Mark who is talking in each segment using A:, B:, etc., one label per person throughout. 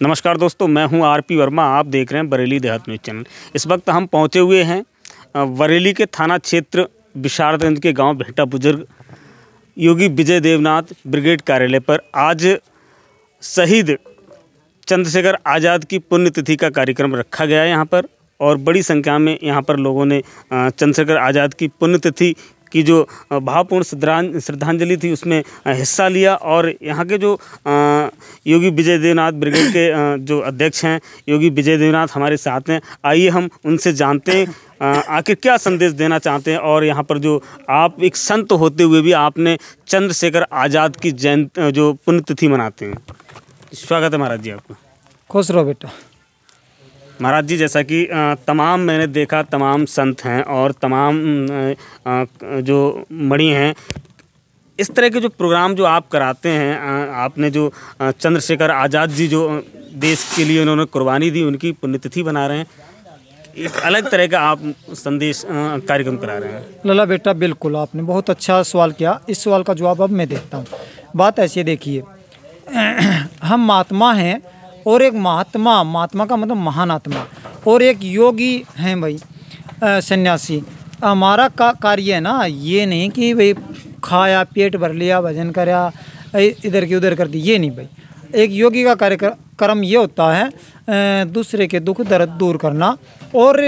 A: नमस्कार दोस्तों, मैं हूँ आरपी वर्मा, आप देख रहे हैं बरेली देहात न्यूज़ चैनल। इस वक्त हम पहुँचे हुए हैं बरेली के थाना क्षेत्र विशारदगंज के गाँव भेटा बुज़ुर्ग योगी विजय देवनाथ ब्रिगेड कार्यालय पर आज शहीद चंद्रशेखर आज़ाद की पुण्यतिथि का कार्यक्रम रखा गया है यहाँ पर, और बड़ी संख्या में यहाँ पर लोगों ने चंद्रशेखर आज़ाद की पुण्यतिथि की जो भावपूर्ण श्रद्धांजलि थी, उसमें हिस्सा लिया, और यहाँ के जो योगी विजय देवनाथ ब्रिगेड के जो अध्यक्ष हैं योगी विजय देवनाथ हमारे साथ हैं। आइए हम उनसे जानते हैं आखिर क्या संदेश देना चाहते हैं और यहाँ पर जो आप एक संत होते हुए भी आपने चंद्रशेखर आज़ाद की जयंत जो पुण्यतिथि मनाते हैं। स्वागत है महाराज जी आपका।
B: खुश रहो बेटा।
A: महाराज जी जैसा कि तमाम मैंने देखा तमाम संत हैं और तमाम जो मणि हैं इस तरह के जो प्रोग्राम जो आप कराते हैं आपने जो चंद्रशेखर आज़ाद जी जो देश के लिए उन्होंने कुर्बानी दी, उनकी पुण्यतिथि बना रहे हैं, एक अलग तरह का आप संदेश कार्यक्रम करा रहे हैं।
B: लला बेटा, बिल्कुल, आपने बहुत अच्छा सवाल किया। इस सवाल का जवाब अब मैं देखता हूँ। बात ऐसी देखिए, हम महात्मा हैं और एक महात्मा महात्मा का मतलब महान आत्मा, और एक योगी हैं भाई सन्यासी। हमारा का कार्य है ना, ये नहीं कि भाई खाया, पेट भर लिया, भजन कराया इधर की उधर कर दी ये नहीं भाई। एक योगी का कार्य कार्यक्रम ये होता है दूसरे के दुख, दर्द दूर करना। और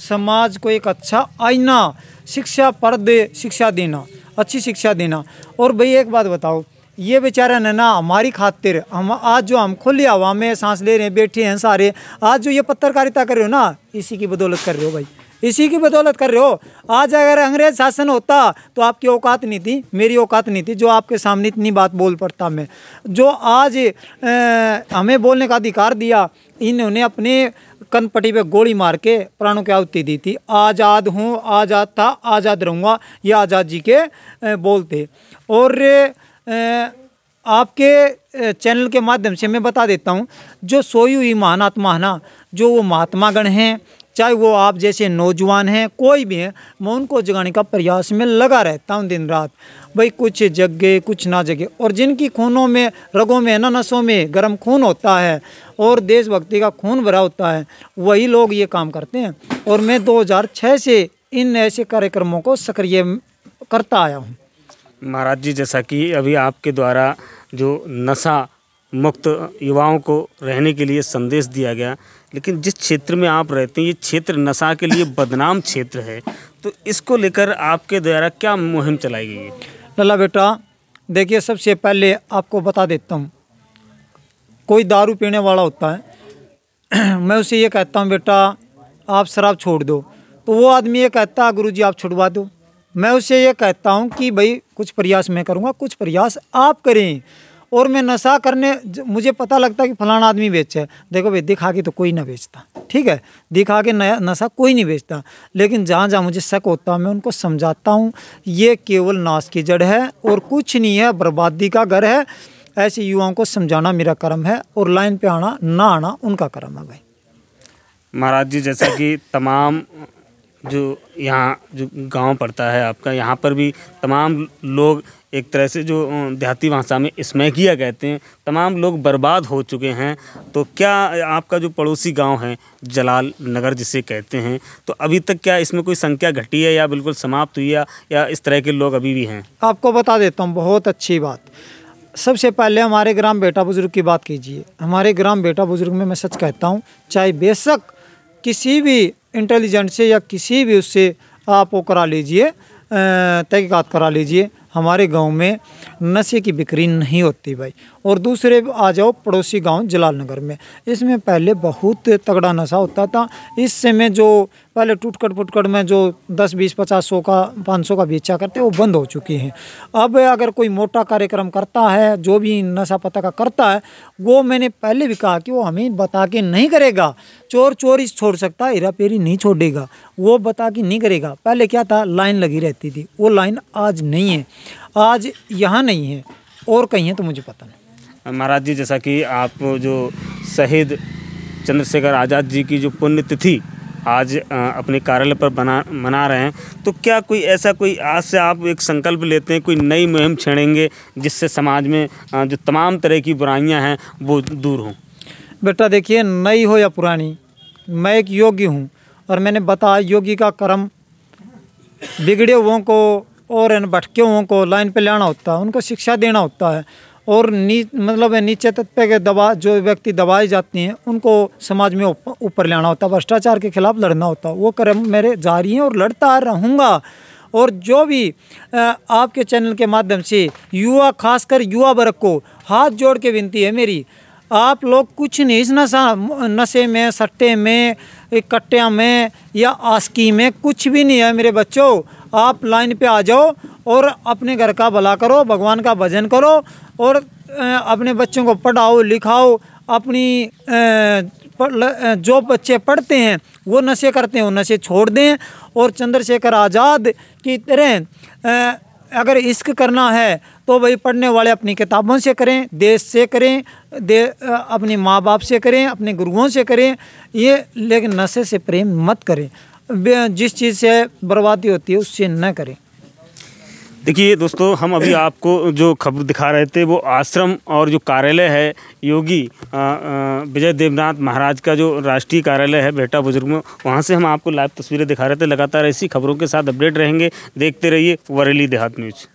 B: समाज को एक अच्छा आईना, शिक्षा पर दे, शिक्षा देना, अच्छी शिक्षा देना। और भाई एक बात बताओ, ये बेचारा ने ना हमारी खातिर, हम आज जो हम खुली हवा में सांस ले रहे हैं, बैठे हैं सारे, आज जो ये पत्रकारिता कर रहे हो ना, इसी की बदौलत कर रहे हो भाई। इसी की बदौलत कर रहे हो। आज अगर अंग्रेज़ शासन होता तो आपकी औकात नहीं थी मेरी औकात नहीं थी जो आपके सामने इतनी बात बोल पड़ता मैं। जो आज आ, हमें बोलने का अधिकार दिया इन्होंने अपने कनपट्टी पे गोली मार के प्राणों की आहुति दी थी। आज़ाद हूँ आज़ाद था आज़ाद रहूँगा ये आज़ाद जी के बोलते और आपके चैनल के माध्यम से मैं बता देता हूँ जो सोई हुई महान आत्मा है ना जो वो महात्मागण हैं चाहे वो आप जैसे नौजवान हैं, कोई भी है, मैं उनको जगाने का प्रयास में लगा रहता हूँ दिन रात। भाई कुछ जगे, कुछ ना जगे, और जिनकी खूनों में, रगों में ना नसों में गर्म खून होता है, और देशभक्ति का खून भरा होता है, वही लोग ये काम करते हैं। और मैं 2006 से इन ऐसे कार्यक्रमों को सक्रिय करता आया हूँ।
A: महाराज जी, जैसा कि अभी आपके द्वारा जो नशा मुक्त युवाओं को रहने के लिए संदेश दिया गया। लेकिन जिस क्षेत्र में आप रहते हैं, ये क्षेत्र नशा के लिए बदनाम क्षेत्र है। तो इसको लेकर आपके द्वारा क्या मुहिम चलाई गई
B: लला बेटा, देखिए, सबसे पहले आपको बता देता हूँ, कोई दारू पीने वाला होता है, मैं उसे ये कहता हूँ, बेटा, आप शराब छोड़ दो। तो वो आदमी ये कहता है गुरु जी आप छुड़वा दो। मैं उससे ये कहता हूँ कि, भाई, कुछ प्रयास मैं करूँगा, कुछ प्रयास आप करें। और मैं नशा करने, मुझे पता लगता है कि फलाना आदमी बेच है। देखो भाई, दिखा के तो कोई ना बेचता, ठीक है? दिखा के नया, नशा कोई नहीं बेचता। लेकिन जहाँ जहाँ मुझे शक होता है, मैं उनको समझाता हूँ, ये केवल नाश की जड़ है और कुछ नहीं है, बर्बादी का घर है। ऐसे युवाओं को समझाना मेरा कर्म है और लाइन पे आना, ना आना उनका कर्म है भाई।
A: महाराज जी, जैसा कि तमाम जो यहाँ, जो गाँव पड़ता है आपका, यहाँ पर भी तमाम लोग एक तरह से जो देहाती भाषा में स्मैकिया कहते हैं, तमाम लोग बर्बाद हो चुके हैं। तो क्या आपका जो पड़ोसी गाँव है, जलाल नगर जिसे कहते हैं तो अभी तक क्या इसमें कोई संख्या घटी है या बिल्कुल समाप्त हुई है, या इस तरह के लोग अभी भी हैं?
B: आपको बता देता हूँ, बहुत अच्छी बात। सबसे पहले हमारे ग्राम बेटा बुज़ुर्ग की बात कीजिए। हमारे ग्राम बेटा बुज़ुर्ग में मैं सच कहता हूँ, चाहे बेशक किसी भी इंटेलिजेंट से या किसी भी उससे आप वो करा लीजिए तहकीक़ात करा लीजिए। हमारे गाँव में नशे की बिक्री नहीं होती भाई। और दूसरे आ जाओ पड़ोसी गाँव जलाल नगर में। इसमें पहले बहुत तगड़ा नशा होता था। इस समय जो पहले टूटकट फुटकट में जो दस, बीस, पचास, सौ का, पाँच सौ का बेचा करते वो बंद हो चुकी हैं। अब अगर कोई मोटा कार्यक्रम करता है, जो भी नशा पता का करता है, वो मैंने पहले भी कहा कि वो हमें बता के नहीं करेगा। चोर चोरी छोड़ सकता हेरा पेरी नहीं छोड़ेगा। वो बता के नहीं करेगा। पहले क्या था? लाइन लगी रहती थी। वो लाइन आज नहीं है। आज यहाँ नहीं है। और कहीं है तो मुझे पता नहीं।
A: महाराज जी, जैसा कि आप जो शहीद चंद्रशेखर आज़ाद जी की जो पुण्यतिथि आज अपने कार्यालय पर बना, मना रहे हैं तो क्या कोई ऐसा कोई, आज से आप एक संकल्प लेते हैं, कोई नई मुहिम छेड़ेंगे, जिससे समाज में जो तमाम तरह की बुराइयाँ हैं, वो दूर हों?
B: बेटा देखिए, नई हो या पुरानी, मैं एक योगी हूँ, और मैंने बताया, योगी का कर्म बिगड़े हुओं को, और इन भटके हुओं को, लाइन पे लाना होता है, उनको शिक्षा देना होता है और नी मतलब नीचे तत्व के दबा, जो व्यक्ति दबाए जाते हैं, उनको समाज में ऊपर लाना होता है, भ्रष्टाचार के खिलाफ लड़ना होता है। वो क्रम मेरे जारी हैं और लड़ता रहूँगा। और जो भी आपके चैनल के माध्यम से युवा, खासकर युवा वर्ग को हाथ जोड़ के विनती है मेरी, आप लोग कुछ नहीं, इस नशा, नशे में, सट्टे में कट्टिया में या आस्की में कुछ भी नहीं है मेरे बच्चों। आप लाइन पे आ जाओ और अपने घर का भला करो, भगवान का भजन करो और अपने बच्चों को पढ़ाओ, लिखाओ, अपनी जो बच्चे पढ़ते हैं, वो नशे करते हैं, वो नशे छोड़ दें और चंद्रशेखर आज़ाद की तरह अगर इश्क करना है तो भाई पढ़ने वाले अपनी किताबों से करें, देश से करें, दे अपने माँ बाप से करें, अपने गुरुओं से करें, ये, लेकिन नशे से प्रेम मत करें। जिस चीज़ से बर्बादी होती है, उससे न करें।
A: देखिए दोस्तों हम अभी आपको जो खबर दिखा रहे थे वो आश्रम और जो कार्यालय है योगी विजय देवनाथ महाराज का जो राष्ट्रीय कार्यालय है बेटा बुज़ुर्ग में वहाँ से हम आपको लाइव तस्वीरें दिखा रहे थे। लगातार ऐसी खबरों के साथ अपडेट रहेंगे। देखते रहिए वरेली देहात न्यूज़।